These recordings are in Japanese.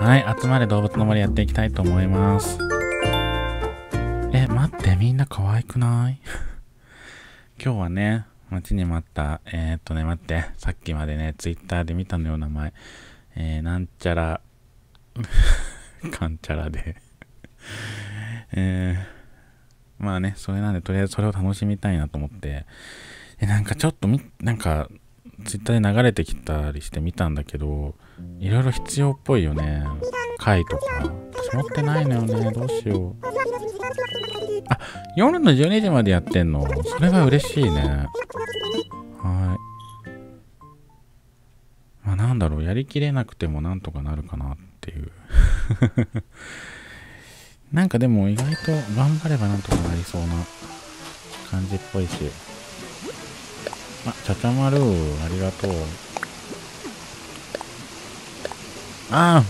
はい、集まれ動物の森やっていきたいと思います。え、待って、みんな可愛くない？今日はね、待ちに待った、えー、っとね、待って、さっきまでね、ツイッターで見たのよ、名前。えー、なんちゃら、かんちゃらで。えー、まあね、それなんで、とりあえずそれを楽しみたいなと思って、え、なんかちょっとみ、なんか、ツイッターで流れてきたりして見たんだけど、いろいろ必要っぽいよね。貝とか。私持ってないのよね。どうしよう。あ、夜の12時までやってんの。それは嬉しいね。はい。まあなんだろう。やりきれなくてもなんとかなるかなっていう。なんかでも意外と頑張ればなんとかなりそうな感じっぽいし。あ、ちゃちゃまるありがとう。ああ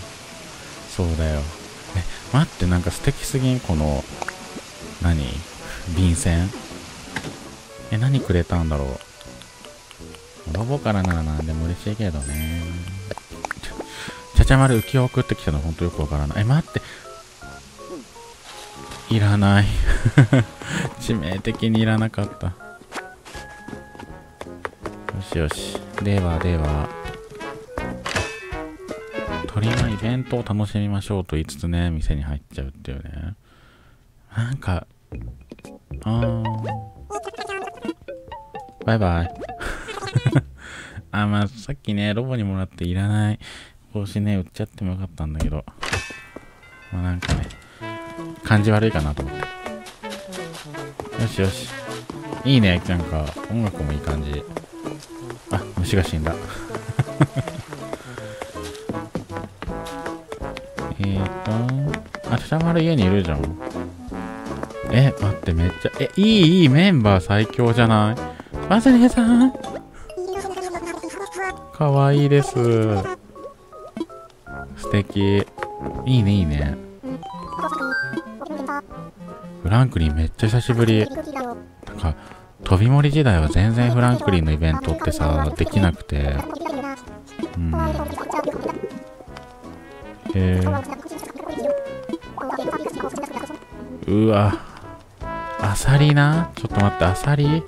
そうだよ。え、待って、なんか素敵すぎん？この、何？便箋？え、何くれたんだろう？ロボからなら何でも嬉しいけどね。ちゃちゃまる浮世を送ってきたの？ほんとよくわからない。え、待って。いらない。致命的にいらなかった。よしよし。ではでは。鳥のイベントを楽しみましょうと言いつつね、店に入っちゃうっていうね。なんか、あー。バイバイ。あ、まあ、さっきね、ロボにもらっていらない帽子ね、売っちゃってもよかったんだけど。まあなんかね、感じ悪いかなと思って。よしよし。いいね、なんか、音楽もいい感じ。虫が死んだ。えーと、あ、シャマル家にいるじゃん。え、待って、めっちゃ、え、いい、いい、メンバー最強じゃない？マスネさん？かわいいです。素敵。いいね、いいね。フランクリンめっちゃ久しぶり。なんか、飛び森時代は全然フランクリンのイベントってさ、できなくて。うん。えー、うわ。アサリな？ちょっと待って、アサリ？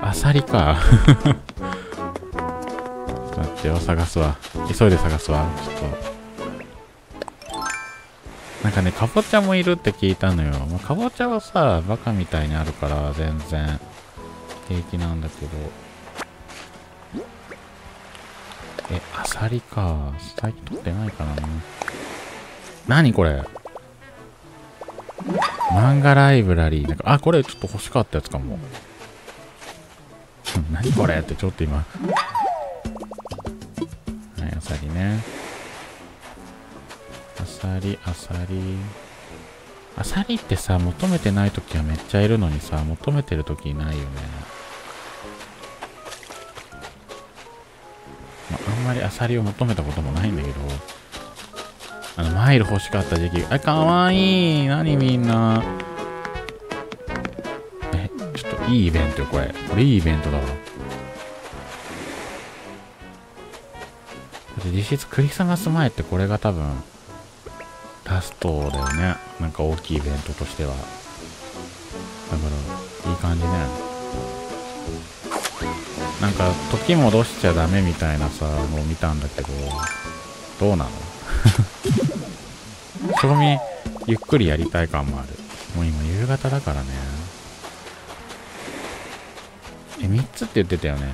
アサリか。ちょっと待ってよ、探すわ。急いで探すわ。ちょっと。なんかね、かぼちゃもいるって聞いたのよ。まあ、かぼちゃはさ、バカみたいにあるから、全然平気なんだけど。え、アサリか。最近取ってないからな。何これ？漫画ライブラリー。なんか、あ、これちょっと欲しかったやつかも。何これ？ってちょっと今。はい、アサリね。アサリ、アサリ。アサリってさ、求めてない時はめっちゃいるのにさ、求めてる時いないよね。まあ、あんまりアサリを求めたこともないんだけど、あの、マイル欲しかった時期。あ、かわいい何みんな。え、ちょっといいイベントよ、これ。これいいイベントだわ。だって実質クリスマス前ってこれが多分、ラストだよね。なんか大きいイベントとしては。だから、いい感じね。なんか、時戻しちゃダメみたいなさ、のを見たんだけど、どうなの？賞味、ゆっくりやりたい感もある。もう今夕方だからね。え、3つって言ってたよね。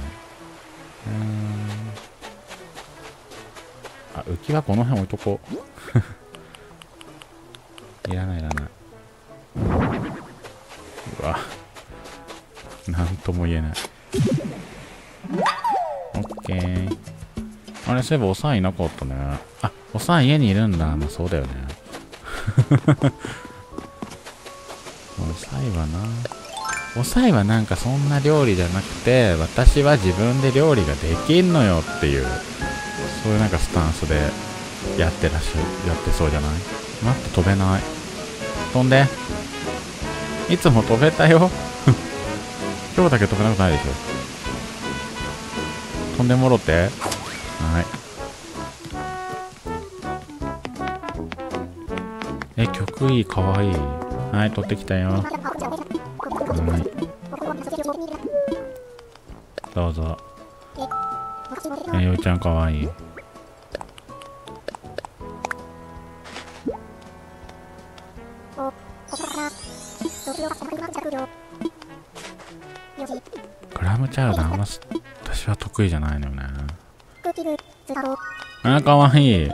うーん。あ、浮き輪この辺置いとこう。いらないいらない。うわ。なんとも言えない。オッケー。あれ、そういえばおさんいなかったね。あ、おさん家にいるんだ。まあそうだよね。おさいはな。おさいはなんかそんな料理じゃなくて、私は自分で料理ができんのよっていう、そういうなんかスタンスでやってらっしゃ、やってそうじゃない？待って、飛べない。飛んで。いつも飛べたよ。今日だけ飛べなくないでしょ。飛んでもろて。はい。え、曲いい、かわいい。はい、取ってきたよ。はい。どうぞ。え、よいちゃんかわいい。得意じゃないのよね。あ、かわいい。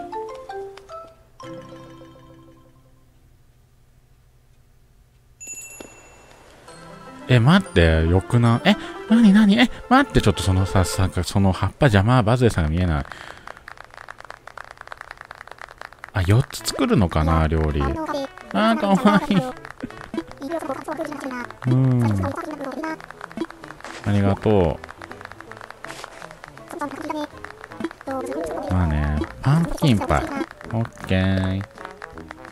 え、待って、よくな。え、なになに？え、待って、ちょっとそのさ、さ、その葉っぱ邪魔、バズレさんが見えない。あ、4つ作るのかな、料理。あー、かわいい。うん。ありがとう。キンパイ。オッケー。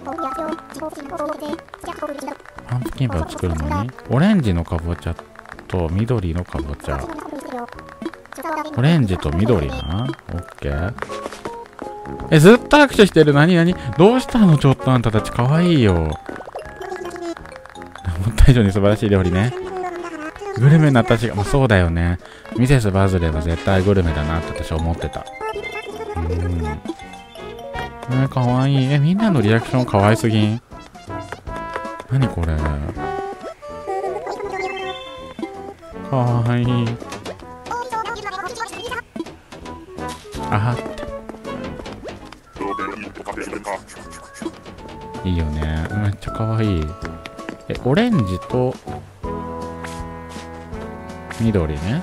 パンプキンパイを作るのに、オレンジのかぼちゃと緑のかぼちゃ。オレンジと緑な？オッケー。え、ずっと握手してる。なになにどうしたのちょっとあんたたちかわいいよ。思った以上に素晴らしい料理ね。グルメな私が、まあ、そうだよね。ミセス・バズレは絶対グルメだなって私は思ってた。えー、かわいい。え、みんなのリアクションかわいすぎん？何これ？かわいい。あって。いいよね。めっちゃかわいい。え、オレンジと緑ね。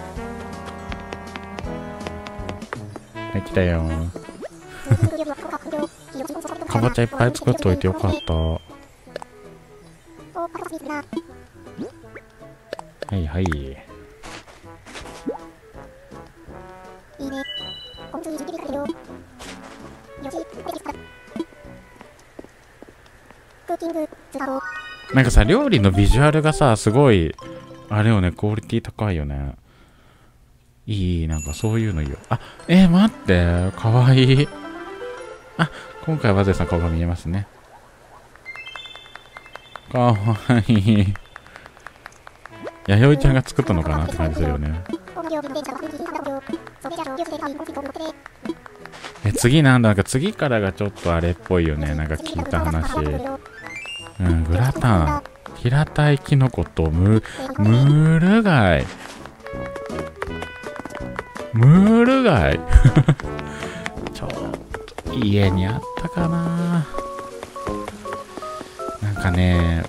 はい、来たよ。かぼちゃいっぱい作っといてよかった。はいはい。いいね。なんかさ、料理のビジュアルがさ、すごい、あれよね、クオリティ高いよね。いい、なんかそういうのいいよ。あ、えー、待って、かわいい。あ、今回はゼさん顔が見えますね。かわいい。弥生ちゃんが作ったのかなって感じするよね。え、次なんだなんか次からがちょっとあれっぽいよね。なんか聞いた話。うん、グラタン。平たいキノコとム、ムール貝。ムール貝家にあったかななんかね、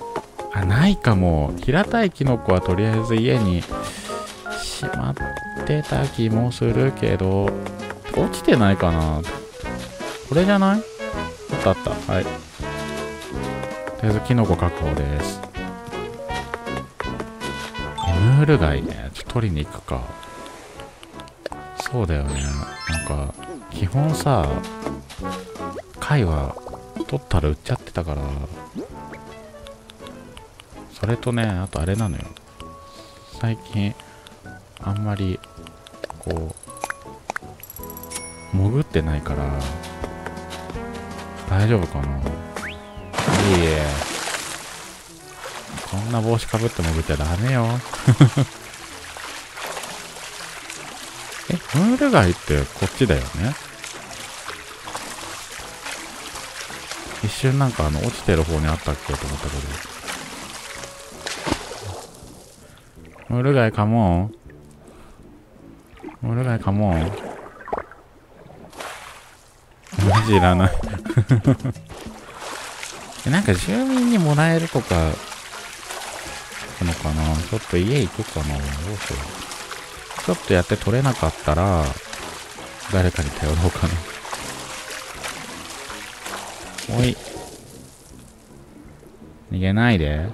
あ、ないかも。平たいキノコはとりあえず家にしまってた気もするけど、落ちてないかなこれじゃない？あったあった。はい。とりあえずキノコ確保です。エムール貝ね。ちょっと取りに行くか。そうだよね。なんか、基本さ、貝は取ったら売っちゃってたから、それとね、あとあれなのよ。最近、あんまり、こう、潜ってないから、大丈夫かな？いいえ。こんな帽子かぶって潜っちゃダメよ。え、ムール貝ってこっちだよね。一瞬なんかあの落ちてる方にあったっけと思ったけど。ムール貝カモンムール貝カモンマジいらない。なんか住民にもらえるとか、なのかな。ちょっと家行くかな。どうしよう。ちょっとやって取れなかったら、誰かに頼ろうかな。おい。逃げないで。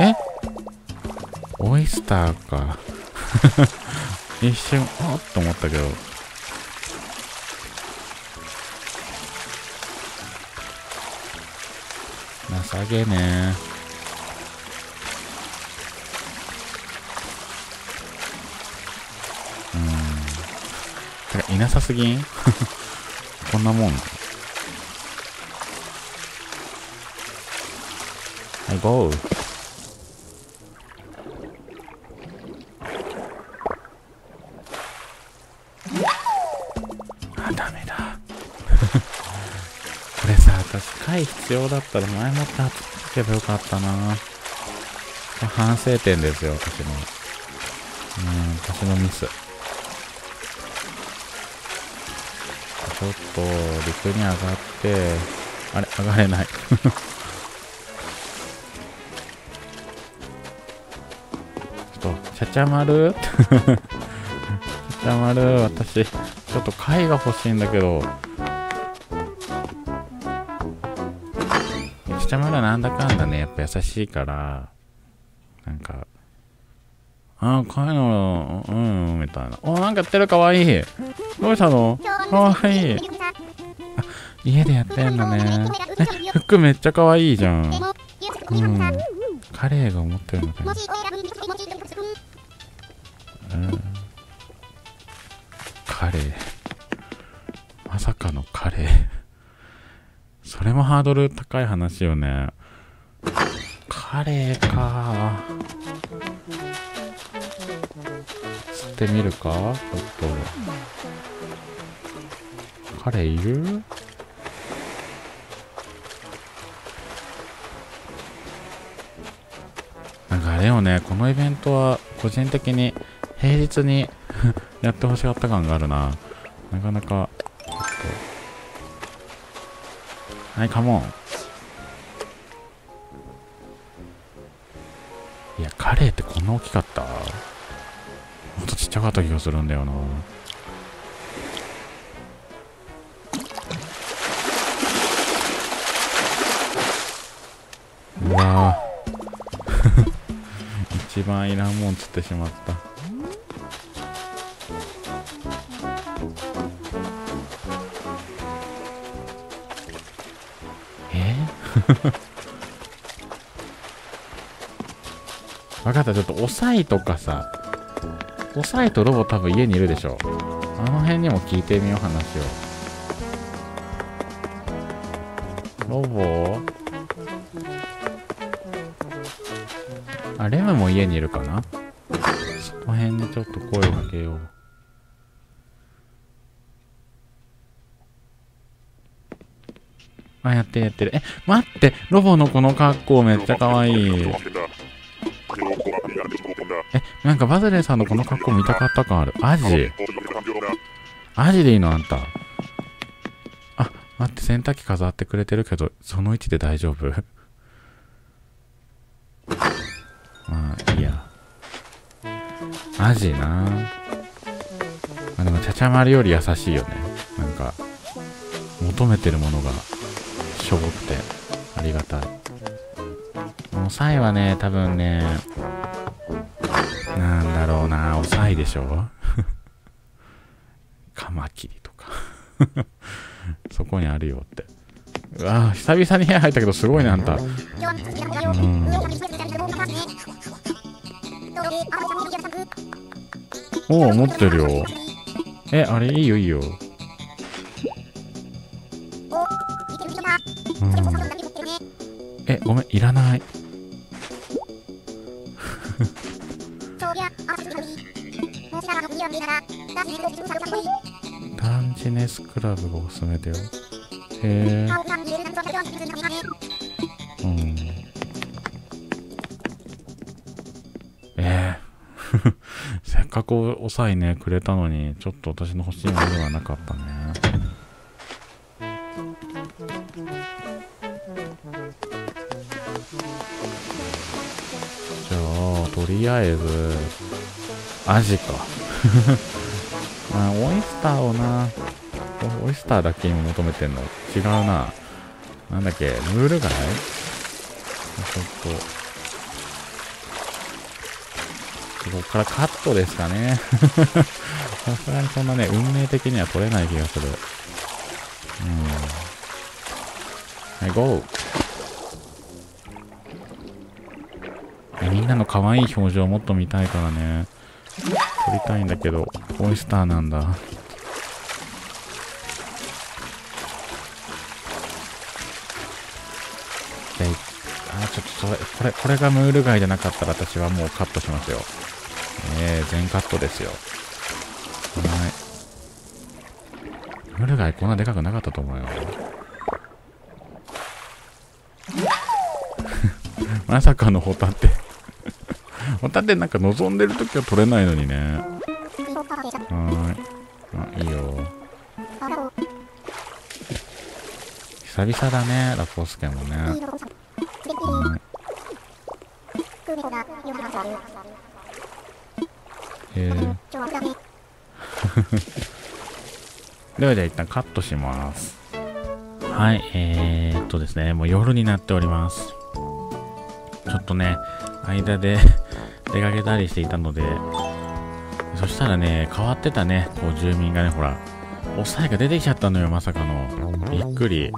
え？オイスターか。一瞬、あっと思ったけど。情けねういなさすぎん？こんなもん。はい、ゴー。あ、ダメだ。これさ、私、回必要だったら前もって貼っとけばよかったな。反省点ですよ、私の。うん、私のミス。ちょっと陸に上がってあれ上がれない。ちょっとちゃちゃ丸？ちゃちゃ丸私ちょっと貝が欲しいんだけど。ちゃちゃ丸なんだかんだねやっぱ優しいから。なんかあ、こういうの、うん、みたいな。お、なんかやってる？かわいい。どうしたの？かわいい。家でやってんだね。え、服めっちゃかわいいじゃん。うん。カレーが思ってるのかな。うん。カレー。まさかのカレー。それもハードル高い話よね。カレーか釣ってみるか？ちょっと。彼いる？なんかあれよね、このイベントは個人的に平日に やってほしかった感があるな。なかなか、はい、カモン。いや、カレーってこんな大きかった？もっとちっちゃかった気がするんだよな。うわ 一番いらんもん釣ってしまった。え？分かった、ちょっと、おさいとかさ、おさいとロボ多分家にいるでしょ。あの辺にも聞いてみよう、話を。ロボ？あ、レムも家にいるかな？その辺にちょっと声かけよう。あ、やってるやってる。え、待ってロボのこの格好めっちゃ可愛い。え、なんかバズレーさんのこの格好見たかった感ある。アジアジでいいのあんた。あ、待って、洗濯機飾ってくれてるけど、その位置で大丈夫？まあ、いいや。アジなあ、でも、ちゃちゃ丸より優しいよね。なんか、求めてるものが、しょぼくて、ありがたい。もう、サイはね、多分ね、なんだろうな、おさいでしょ？カマキリとか そこにあるよって。うわ久々に部屋入ったけどすごいね、あんた。うん。おお、持ってるよ。え、あれいいよいいよ。うん。え、ごめん、いらない。ダンジネスクラブがおすすめだよ。へえ。せっかくおさいね、くれたのに、ちょっと私の欲しいものではなかったね。じゃあ、とりあえず、アジか。あ、オイスターをな、オイスターだけ今求めてんの違うな。なんだっけ、ムール貝？ちょっと、ここからカットですかね。さすがにそんなね、運命的には取れない気がする。うん。はい、ゴーみんなの可愛い表情もっと見たいからね。撮りたいんだけど、オイスターなんだ。で、あ、ちょっとそれ、これ、これがムール貝じゃなかったら私はもうカットしますよ。えー、全カットですよ。はい。ムール貝こんなでかくなかったと思うよ。まさかのホタテ ホタテなんか望んでるときは取れないのにね。はい。あ、いいよ。久々だね、ラコスケもね。ではじゃあ一旦カットします。はい、えー、っとですね、もう夜になっております。ちょっとね、間で 出かけたりしていたので、そしたらね、変わってたね、こう住民がね、ほら、抑えが出てきちゃったのよ、まさかの。びっくり。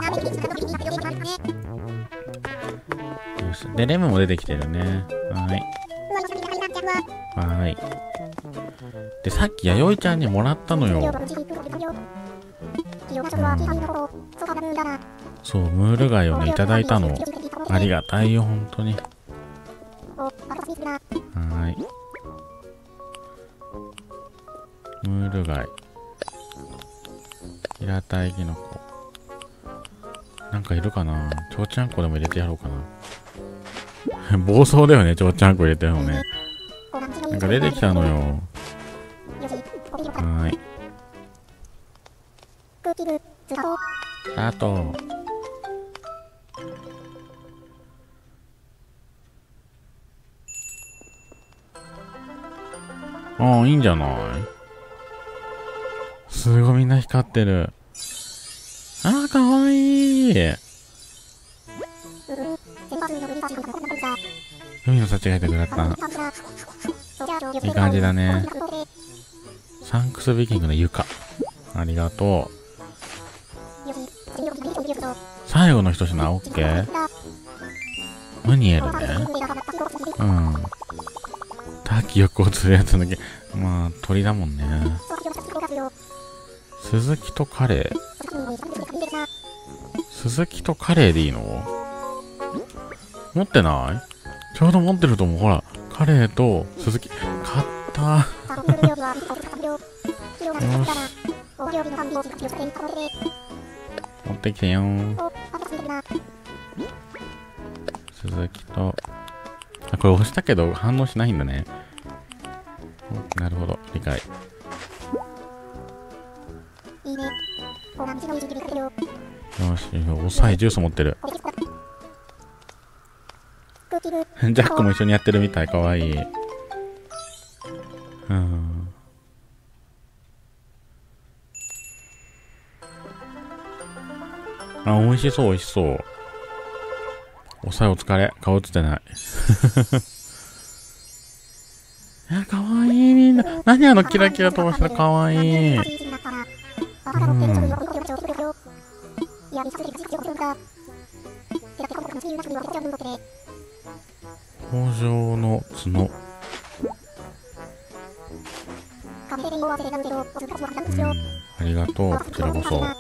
で、レムも出てきてるね。はい。はい。で、さっき弥生ちゃんにもらったのよ。そう、ムール貝をね、いただいたの。ありがたいよ、本当に。はい。ムール貝。平たいキノコ。なんかいるかな？ちょうちゃんこでも入れてやろうかな。暴走だよね、ちょうちゃんこ入れてるのね。なんか出てきたのよ。はい。スタート。ああ、いいんじゃない？すごいみんな光ってる。ああ、かわいい。海の幸がいてくれた。いい感じだね。サンクスビキングの床。ありがとう。最後の一品、オッケー？ムニエルね。うん。タキよくを釣るやつだけ。まあ、鳥だもんね。鈴木とカレー？鈴木とカレーでいいの？持ってない？ちょうど持ってると思う。ほら、カレーと鈴木。買ったよし。持ってきてよ鈴木と。あ、これ押したけど反応しないんだね。なるほど、理解。いいね。よし、おさいジュース持ってる。ジャックも一緒にやってるみたい、かわいい。うん。あ、美味しそう、美味しそう。おさいお疲れ。顔映ってない。や、かわいいみんな。何あのキラキラ飛ばしたかわいい。うん。工場の角。うん、ありがとう、こちらこそ。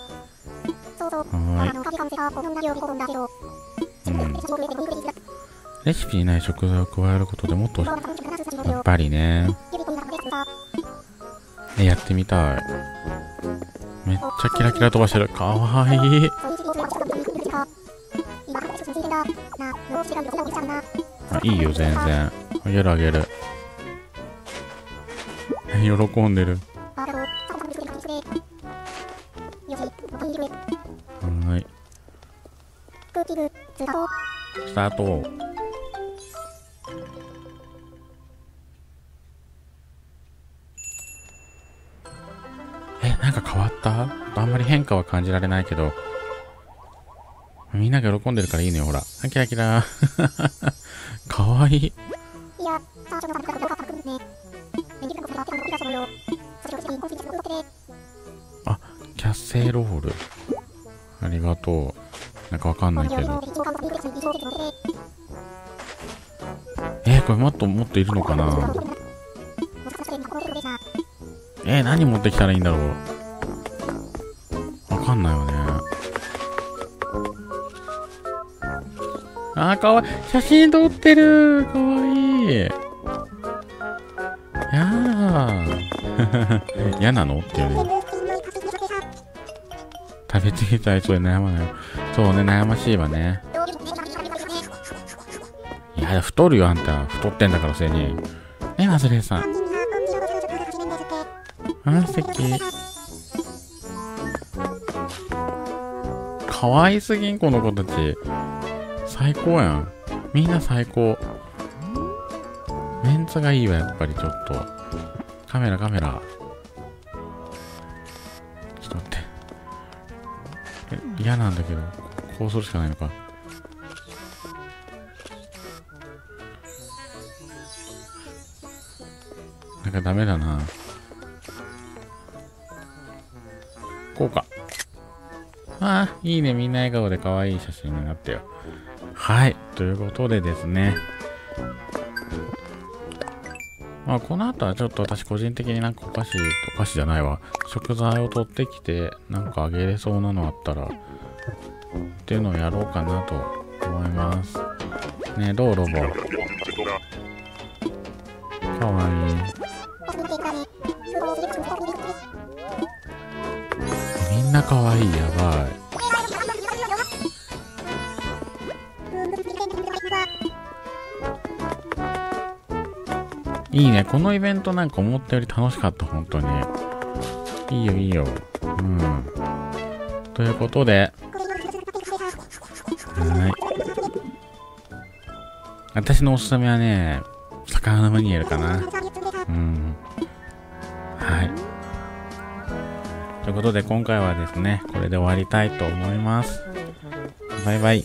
レシピにない食材を加えることでもっと、やっぱりね。え、やってみたい。めっちゃキラキラ飛ばしてる。かわいい。あ、いいよ、全然。あげるあげる。喜んでる。タート。った？あんまり変化は感じられないけど、みんなが喜んでるからいいのよ、ほら。あきらきら。かわいい。あ、キャッセイロール。ありがとう。なんかわかんないけど。えー、これもっともっといるのかな？えー、何持ってきたらいいんだろう？わかんないよね。あー、かわいい。写真撮ってる。かわいい。やー。嫌なの？っていうね。食べ過ぎちゃいそうで悩まないよ。そうね、悩ましいわね。いや、太るよ、あんた。太ってんだから、せいに。ね、マズレーさん。あ、素敵。可愛すぎん、この子たち。最高やん。みんな最高。メンツがいいわ、やっぱりちょっと。カメラ、カメラ。嫌なんだけど、こうするしかないのか。なんかダメだな。こうか。ああ、いいね。みんな笑顔で可愛い写真になったよ。はい。ということでですね。まあ、この後はちょっと私個人的になんかお菓子、お菓子じゃないわ。食材を取ってきて、なんかあげれそうなのあったら、っていうのをやろうかなと思います。ねどうロボ。かわいい。みんなかわいい。やばい。いいね。このイベントなんか思ったより楽しかった、本当に。いいよ、いいよ。うん。ということで。はい。私のおすすめはね、魚のムニエルかな。うん。はい。ということで、今回はですね、これで終わりたいと思います。バイバイ。